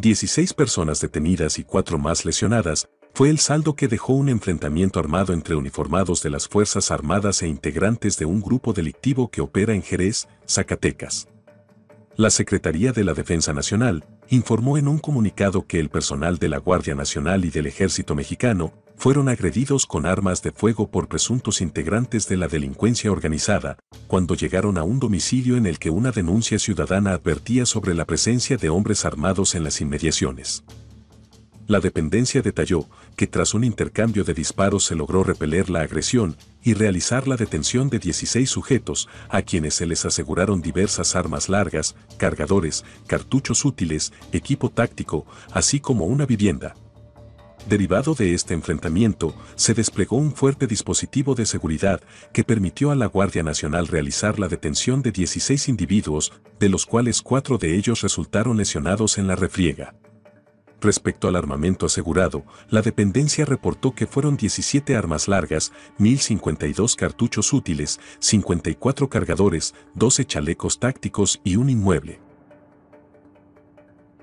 16 personas detenidas y 4 más lesionadas, fue el saldo que dejó un enfrentamiento armado entre uniformados de las Fuerzas Armadas e integrantes de un grupo delictivo que opera en Jerez, Zacatecas. La Secretaría de la Defensa Nacional informó en un comunicado que el personal de la Guardia Nacional y del Ejército Mexicano fueron agredidos con armas de fuego por presuntos integrantes de la delincuencia organizada, cuando llegaron a un domicilio en el que una denuncia ciudadana advertía sobre la presencia de hombres armados en las inmediaciones. La dependencia detalló que tras un intercambio de disparos se logró repeler la agresión y realizar la detención de 16 sujetos, a quienes se les aseguraron diversas armas largas, cargadores, cartuchos útiles, equipo táctico, así como una vivienda. Derivado de este enfrentamiento, se desplegó un fuerte dispositivo de seguridad que permitió a la Guardia Nacional realizar la detención de 16 individuos, de los cuales cuatro de ellos resultaron lesionados en la refriega. Respecto al armamento asegurado, la dependencia reportó que fueron 17 armas largas, 1.052 cartuchos útiles, 54 cargadores, 12 chalecos tácticos y un inmueble.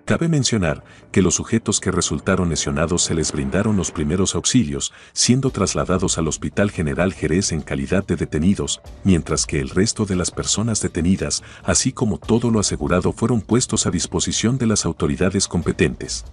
Cabe mencionar que los sujetos que resultaron lesionados se les brindaron los primeros auxilios, siendo trasladados al Hospital General Jerez en calidad de detenidos, mientras que el resto de las personas detenidas, así como todo lo asegurado, fueron puestos a disposición de las autoridades competentes.